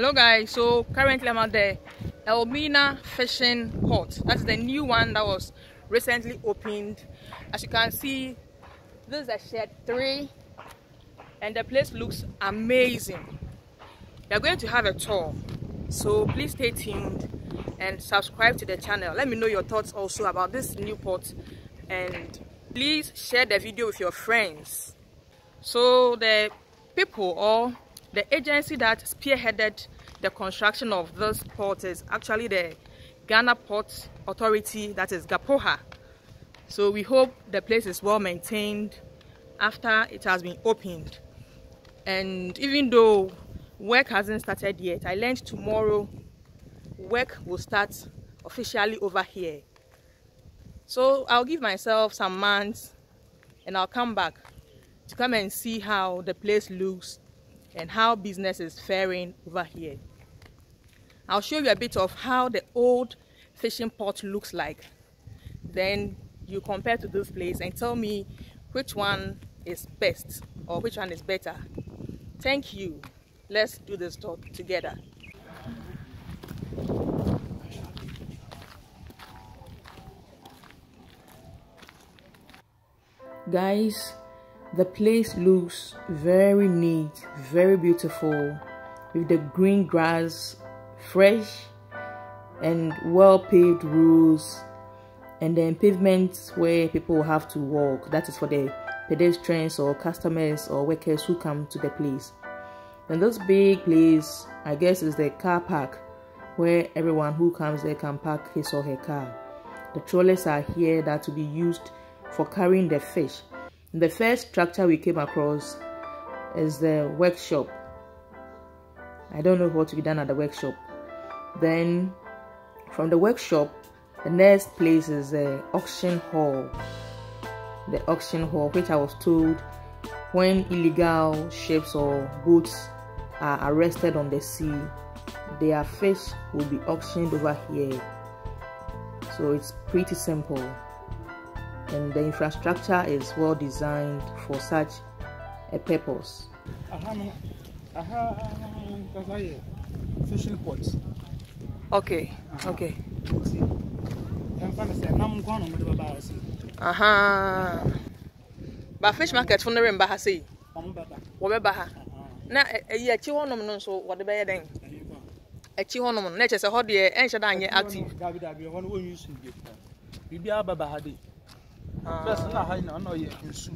hello guys. So currently i'm at the elmina fishing port that's the new one that was recently opened. As you can see this is a shed three and the place looks amazing. We're going to have a tour. So please stay tuned and subscribe to the channel. Let me know your thoughts also about this new port and please share the video with your friends. So the people or the agency that spearheaded the construction of this port is actually the Ghana Port Authority, that is GHAPOHA. So we hope the place is well maintained after it has been opened. And even though work hasn't started yet, I learned tomorrow work will start officially over here. So I'll give myself some months and I'll come back to come and see how the place looks and how business is faring over here. I'll show you a bit of how the old fishing port looks like. Then you compare to this place and tell me which one is best or which one is better. Thank you. Let's do this talk together. Guys, the place looks very neat, very beautiful, with the green grass, fresh and well paved roads, and then pavements where people have to walk. That is for the pedestrians or customers or workers who come to the place. And this big place, I guess, is the car park where everyone who comes there can park his or her car. The trolleys are here that to be used for carrying the fish the first structure we came across is the workshop. I don't know what to be done at the workshop. Then from the workshop, the next place is the auction hall. The auction hall, which I was told when illegal ships or boats are arrested on the sea, their fish will be auctioned over here. So it's pretty simple and the infrastructure is well designed for such a purpose. Fishing port. Okay, okay. Aha. But fish market fun nere mba ha sei. Wɔbɛba ha. Na e, ɛyi akyi hɔnom no nso wɔde bɛyɛ dɛn? Akyi hɔnom no na ɛkyɛ sɛ hɔ deɛ ɛnhyɛ dɛ anyɛ active. Biribiara bɛba ha de. First na ha na na ye nsu.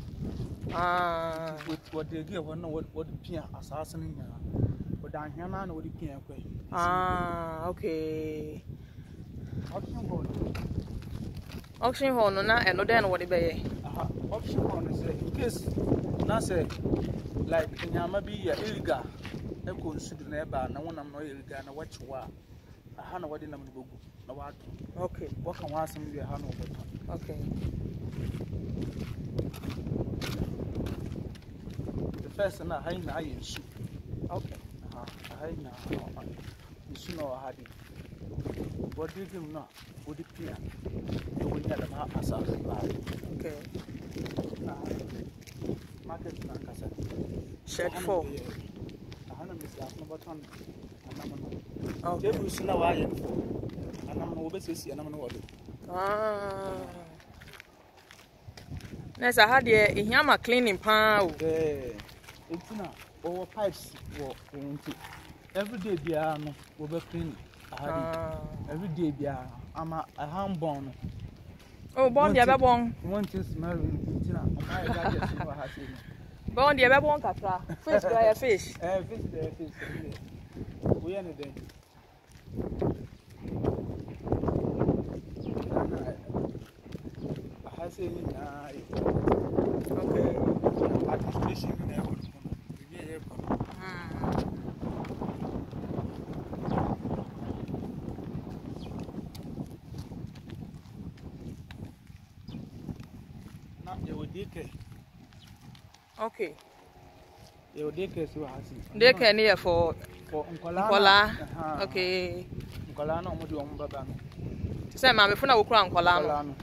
Ah. Wɔde egi hɔ na wɔde pia asase no nyinaa. Wɔde ahwea na na wɔde pia kɔ. Ah, okay. Auction hall. Auction hall no na eno den wo de be ye. Aha, auction hall no sɛ in case na sɛ like nyama bi yɛ illegal ɛkɔ nsu do na ɛba na wɔnam na ɔyɛ illegal na wɔkye wɔ a aha na wɔde nam no bɛgu na wato okay wakan wasan bai hana over. okay. The first na haina ayin su okay. A haina su na wa hadi wadi gim na do piya da wani da ma a sa ba okay. Market na kasa. Shed 4 a hana misafin baton a naman tebur suna wayan 4 wɔbɛsiesie anam no wɔ do. Ah. Na sa ha de ehia ma cleaning paa o. Ɛɛ, eti na wɔwɔ pipes wɔ nti everyday biara no wɔbɛ clean aha de. Ah. everyday biara ama ɛha mbɔn no bon dia be bon. wɔn ti smell nti na ɔmo ayɛ gadgets no wɔ ha se no Bon dia be bon kakra. Fish do ya fish. ɛɛ fish dɛ fish dɛ woyɛ ne dɛ aha se ne nyinaa yɛ Okay. administration no na ɛwɔ no mu no ebi yɛ kɔ no Hmm. na yɛwɔ daycare Okay. yɛwɔ daycare si wɔ ha se They can here for for nkɔlaa Nkola. na Aha. Okay. nkɔlaa na ɔmo de ɔmo bɛba no Say maame fo na wo kura nkwala no.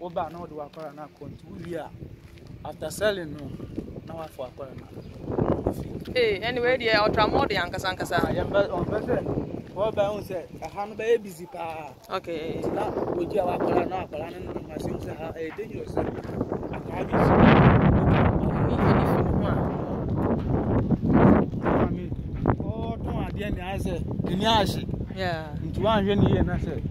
wobaa na wode wakɔra no akɔnti wowie a after selling no na wafo akɔra no anyway deɛ ɔtwa ma ɔde ankasa ankasa ɔmpɛ sɛ wɔba hu sɛ aha no bɛyɛ busy paa nti na wɔgyi a wakɔra no akɔra no no nomasɛm sɛ ha ah, ɛyɛ eh, dangerous sɛ akɔra bi si ɔtɔn adeɛ ne ayɛ sɛ ɛni ahye nti woanhwɛ ne yie na sɛ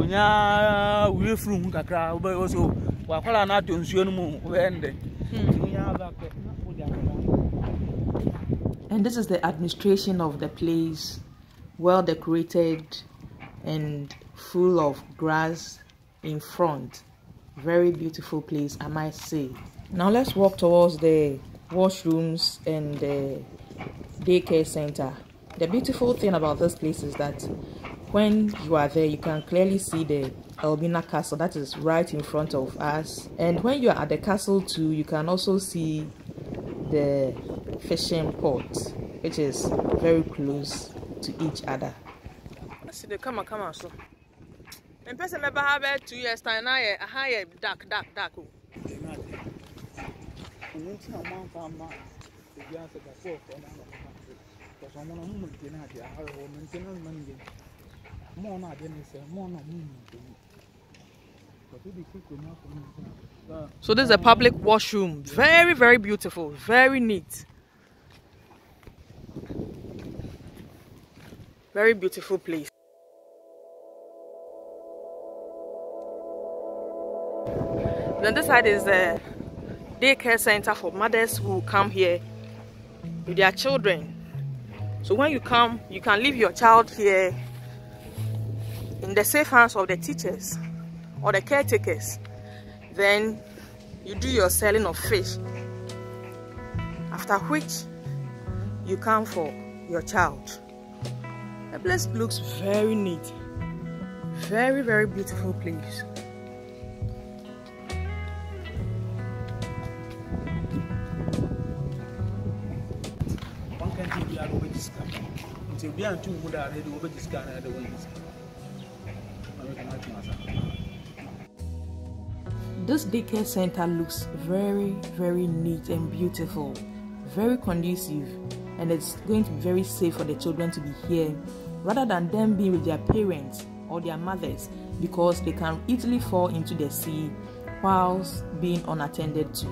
onyaa wie firi ho kakra wobɛyɛ sɛ wakɔla no atɔ nsuo no mu wobɛyɛ ndɛ nti hmm. wonyaa bɛpɛ na wode akɔla no And this is the administration of the place, well decorated and full of grass in front. Very beautiful place, I might say. Now let's walk towards the washrooms and the daycare center. The beautiful thing about this place is that when you are there, you can clearly see the Elmina Castle that is right in front of us. And when you are at the castle too, you can also see the fishing port, which is very close to each other. See the come come so. And person never have it two years time now a higher uh-huh, dark dark dark. ɛno nti na ɔmanfa ama ebi asɛ gasɔɔfoɔ no ama ɔma because ɔmo no ɔmo So this is a public washroom. Very very beautiful, very neat. Very beautiful place. Then this side is the daycare center for mothers who come here with their children. So when you come, you can leave your child here in the safe hands of the teachers or the caretakers. Then you do your selling of fish. After which you come for your child. The place looks very neat. Very, very beautiful place. wanka nti biara wobɛgye This daycare center looks very, very neat and beautiful, very conducive, and it's going to be very safe for the children to be here rather than them being with their parents or their mothers because they can easily fall into the sea whilst being unattended to.